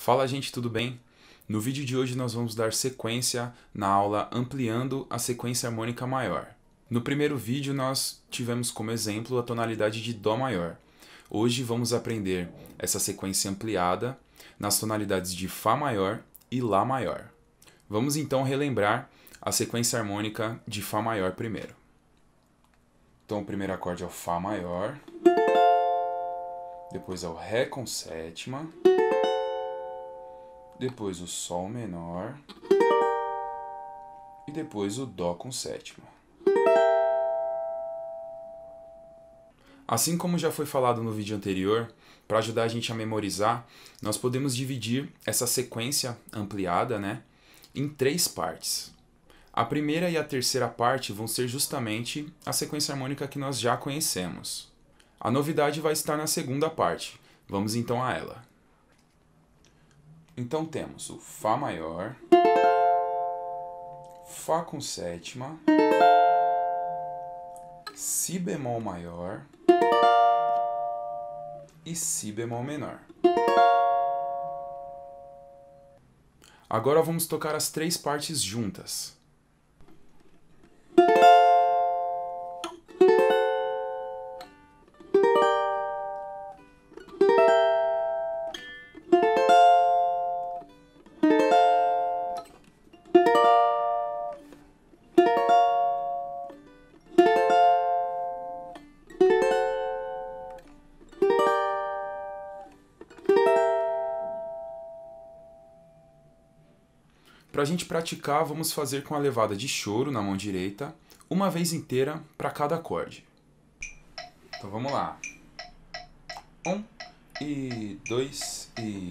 Fala gente, tudo bem? No vídeo de hoje nós vamos dar sequência na aula ampliando a sequência harmônica maior. No primeiro vídeo nós tivemos como exemplo a tonalidade de Dó maior. Hoje vamos aprender essa sequência ampliada nas tonalidades de Fá maior e Lá maior. Vamos então relembrar a sequência harmônica de Fá maior primeiro. Então o primeiro acorde é o Fá maior, depois é o Ré com sétima, depois o Sol menor e depois o Dó com sétima. Assim como já foi falado no vídeo anterior, para ajudar a gente a memorizar, nós podemos dividir essa sequência ampliada né, em três partes. A primeira e a terceira parte vão ser justamente a sequência harmônica que nós já conhecemos. A novidade vai estar na segunda parte. Vamos então a ela. Então temos o Fá maior, Fá com sétima, Si bemol maior e Si bemol menor. Agora vamos tocar as três partes juntas. Para a gente praticar, vamos fazer com a levada de choro na mão direita, uma vez inteira para cada acorde. Então vamos lá. Um e dois e.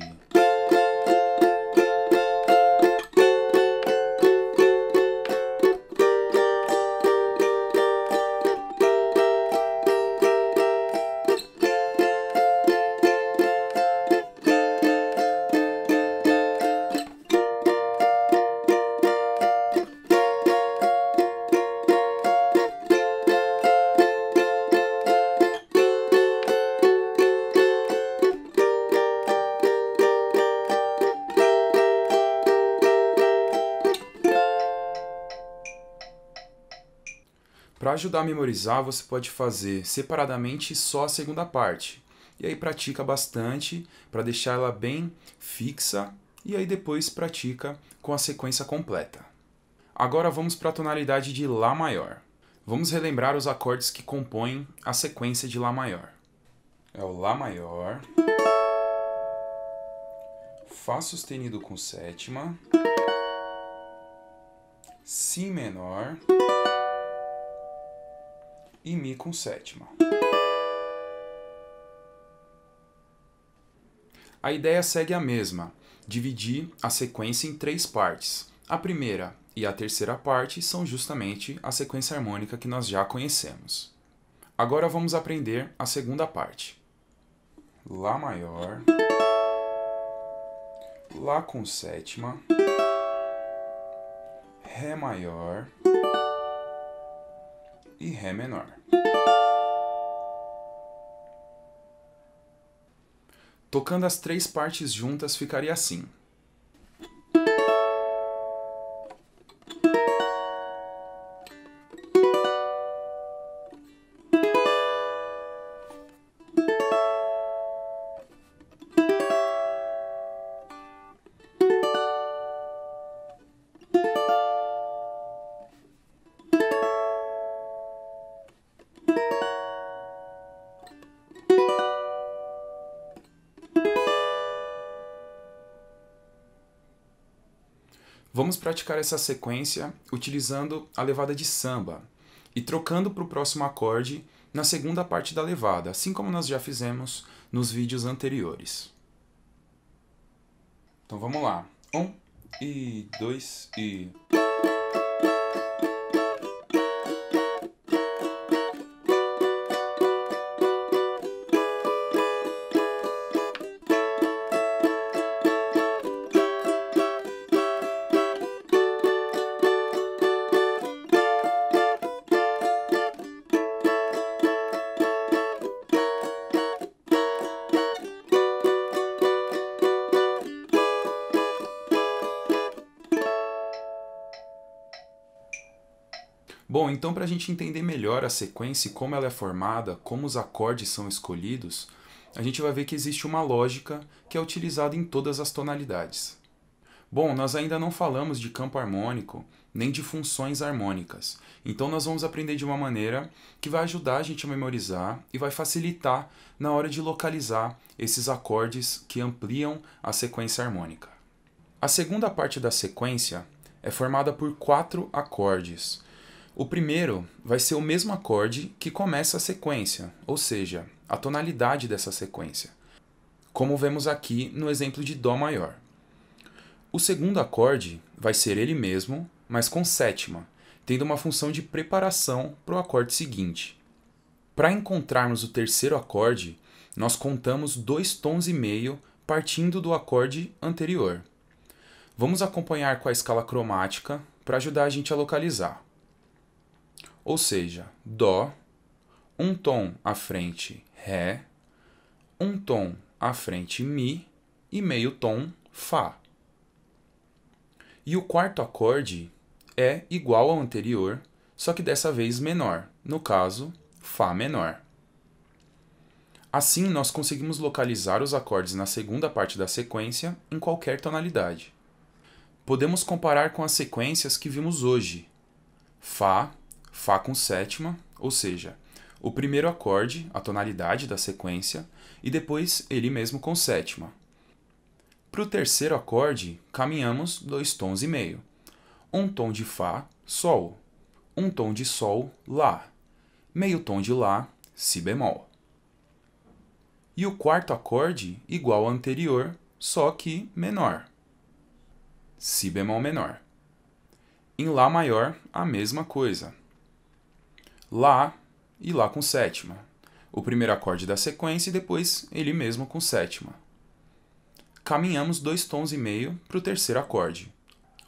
Para ajudar a memorizar, você pode fazer separadamente só a segunda parte. E aí pratica bastante para deixar ela bem fixa e aí depois pratica com a sequência completa. Agora vamos para a tonalidade de Lá maior. Vamos relembrar os acordes que compõem a sequência de Lá maior. É o Lá maior, Fá sustenido com sétima, Si menor e Mi com sétima. A ideia segue a mesma, dividir a sequência em três partes. A primeira e a terceira parte são justamente a sequência harmônica que nós já conhecemos. Agora vamos aprender a segunda parte. Lá maior, Lá com sétima, Ré maior e Ré menor. Tocando as três partes juntas ficaria assim. Vamos praticar essa sequência utilizando a levada de samba e trocando para o próximo acorde na segunda parte da levada, assim como nós já fizemos nos vídeos anteriores. Então vamos lá. Um e dois e. Bom, então para a gente entender melhor a sequência e como ela é formada, como os acordes são escolhidos, a gente vai ver que existe uma lógica que é utilizada em todas as tonalidades. Bom, nós ainda não falamos de campo harmônico nem de funções harmônicas, então nós vamos aprender de uma maneira que vai ajudar a gente a memorizar e vai facilitar na hora de localizar esses acordes que ampliam a sequência harmônica. A segunda parte da sequência é formada por quatro acordes. O primeiro vai ser o mesmo acorde que começa a sequência, ou seja, a tonalidade dessa sequência, como vemos aqui no exemplo de Dó maior. O segundo acorde vai ser ele mesmo, mas com sétima, tendo uma função de preparação para o acorde seguinte. Para encontrarmos o terceiro acorde, nós contamos dois tons e meio partindo do acorde anterior. Vamos acompanhar com a escala cromática para ajudar a gente a localizar. Ou seja, Dó, um tom à frente Ré, um tom à frente Mi e meio tom Fá. E o quarto acorde é igual ao anterior, só que dessa vez menor, no caso, Fá menor. Assim, nós conseguimos localizar os acordes na segunda parte da sequência em qualquer tonalidade. Podemos comparar com as sequências que vimos hoje. Fá, Fá com sétima, ou seja, o primeiro acorde, a tonalidade da sequência, e depois ele mesmo com sétima. Para o terceiro acorde, caminhamos dois tons e meio. Um tom de Fá, Sol. Um tom de Sol, Lá. Meio tom de Lá, Si bemol. E o quarto acorde, igual ao anterior, só que menor. Si bemol menor. Em Lá maior, a mesma coisa. Lá e Lá com sétima. O primeiro acorde da sequência e depois ele mesmo com sétima. Caminhamos dois tons e meio para o terceiro acorde.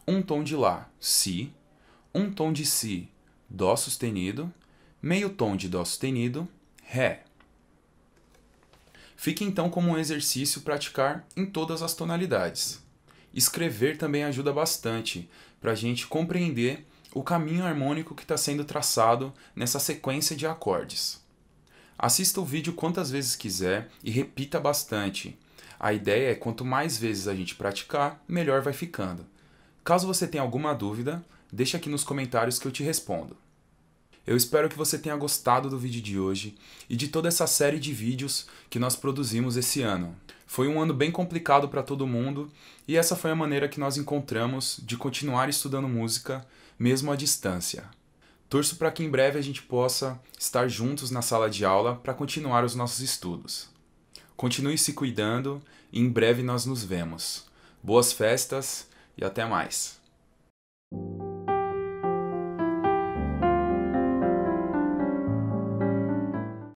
Um tom de Lá, Si, um tom de Si, Dó sustenido, meio tom de Dó sustenido, Ré. Fica então como um exercício praticar em todas as tonalidades. Escrever também ajuda bastante para a gente compreender o caminho harmônico que está sendo traçado nessa sequência de acordes. Assista o vídeo quantas vezes quiser e repita bastante. A ideia é quanto mais vezes a gente praticar, melhor vai ficando. Caso você tenha alguma dúvida, deixa aqui nos comentários que eu te respondo. Eu espero que você tenha gostado do vídeo de hoje e de toda essa série de vídeos que nós produzimos esse ano. Foi um ano bem complicado para todo mundo e essa foi a maneira que nós encontramos de continuar estudando música mesmo à distância. Torço para que em breve a gente possa estar juntos na sala de aula para continuar os nossos estudos. Continue se cuidando e em breve nós nos vemos. Boas festas e até mais!